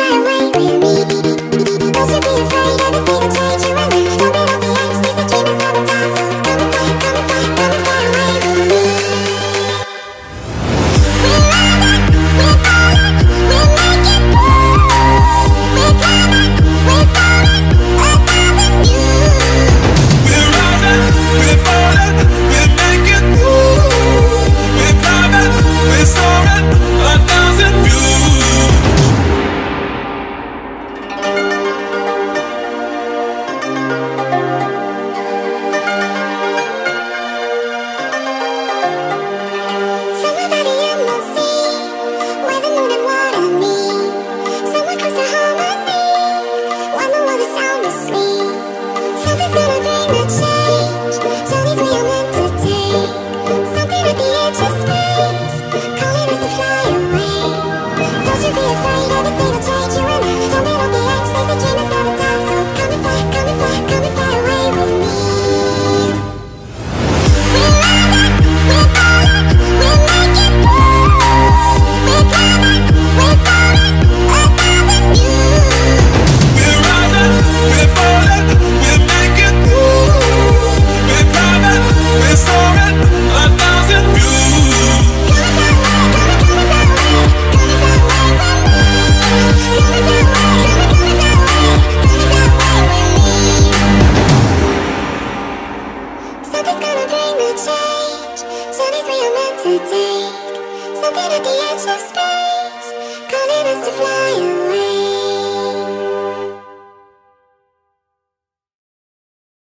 away with me. change. Journeys as we are meant to take. Something at the edge of space Calling us to fly away.